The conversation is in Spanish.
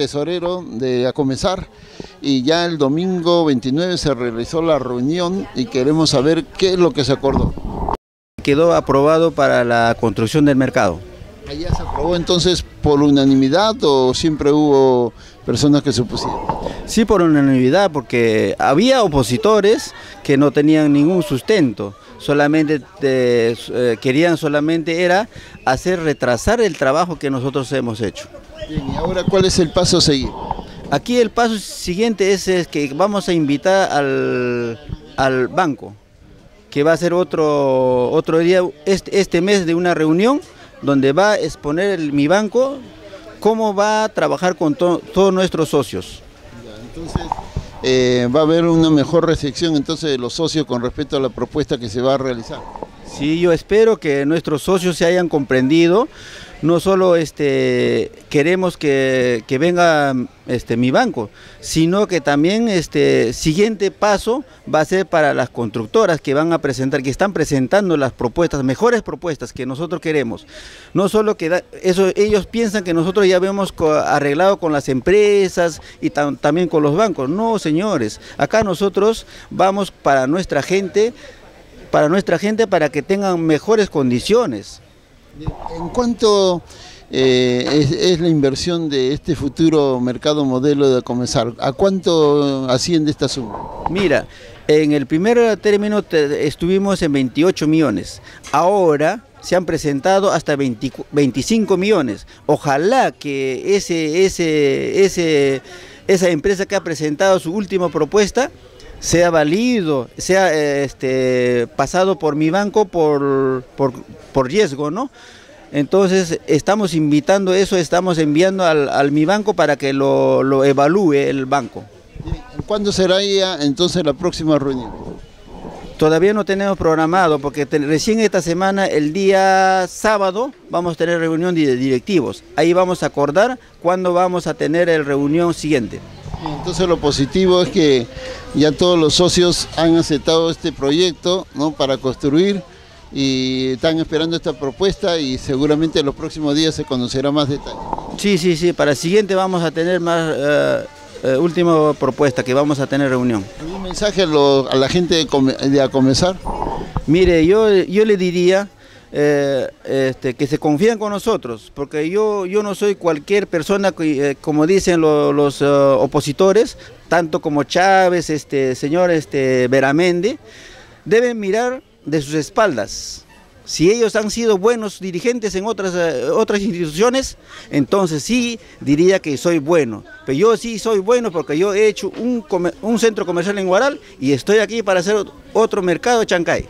tesorero de Acomesar y ya el domingo 29 se realizó la reunión y queremos saber qué es lo que se acordó. Quedó aprobado para la construcción del mercado. ¿Allá se aprobó entonces por unanimidad o siempre hubo personas que se opusieron? Sí, por unanimidad, porque había opositores que no tenían ningún sustento, solamente eh, querían solamente era hacer retrasar el trabajo que nosotros hemos hecho. Bien, ¿y ahora cuál es el paso a seguir? Aquí el paso siguiente es, que vamos a invitar al, banco, que va a ser otro, otro día, este, este mes de una reunión, donde va a exponer mi banco cómo va a trabajar con todos nuestros socios. entonces, eh, va a haber una mejor recepción entonces de los socios con respecto a la propuesta que se va a realizar. Sí, yo espero que nuestros socios se hayan comprendido no solo este, queremos que, venga este, mi banco, sino que también este siguiente paso va a ser para las constructoras que van a presentar, que están presentando las propuestas, mejores propuestas que nosotros queremos. No solo que eso, ellos piensan que nosotros ya hemos arreglado con las empresas y también con los bancos. No, señores, acá nosotros vamos para nuestra gente, para nuestra gente para que tengan mejores condiciones. ¿En cuánto eh, es, la inversión de este futuro mercado modelo de comenzar? ¿A cuánto asciende esta suma? Mira, en el primer término estuvimos en 28 millones. Ahora se han presentado hasta 25 millones. Ojalá que ese, ese, ese, esa empresa que ha presentado su última propuesta sea válido, sea este, pasado por mi banco por, por, riesgo, ¿no? Entonces estamos invitando eso, estamos enviando al, mi banco para que lo, evalúe el banco. ¿Cuándo será ya entonces la próxima reunión? Todavía no tenemos programado porque recién esta semana, el día sábado, vamos a tener reunión de directivos. Ahí vamos a acordar cuándo vamos a tener el reunión siguiente. Entonces lo positivo es que ya todos los socios han aceptado este proyecto ¿no? para construir y están esperando esta propuesta y seguramente en los próximos días se conocerá más detalles. Sí, sí, sí, para el siguiente vamos a tener más, eh, eh, última propuesta, que vamos a tener reunión. ¿Un mensaje a, la gente de, de Acomenzar? Mire, yo, yo le diría eh, este, que se confían con nosotros, porque yo, yo no soy cualquier persona, eh, como dicen los eh, opositores, tanto como Chávez, este señor este, deben mirar de sus espaldas. Si ellos han sido buenos dirigentes en otras, otras instituciones, entonces sí diría que soy bueno. Pero yo sí soy bueno porque yo he hecho un, un centro comercial en Guaral y estoy aquí para hacer otro mercado Chancay.